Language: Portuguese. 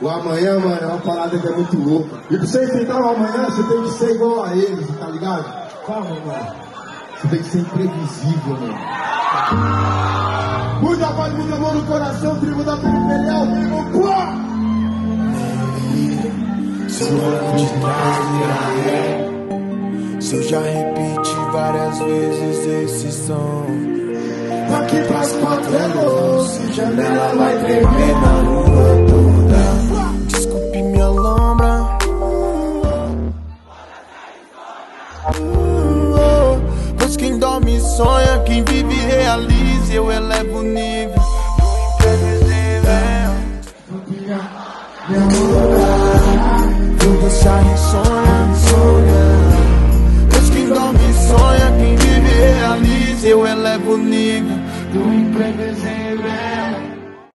O amanhã, mano, é uma parada que é muito louca. E pra você enfrentar o amanhã, você tem que ser igual a eles, tá ligado? Calma, mano. Você tem que ser imprevisível, mano. Muita paz, muita amor no coração, tribo da periferia, vivo, pô! Se eu ando de trás Se eu já repeti várias vezes esse som Daqui pras quatro é doce Janela vai tremer Pois quem dorme sonha, quem vive realiza. Eu elevo o nível do imprevisível. Minha lugar, tudo dançar e sonha, sonha. Pois quem dorme sonha, quem vive realiza. Eu elevo o nível do imprevisível.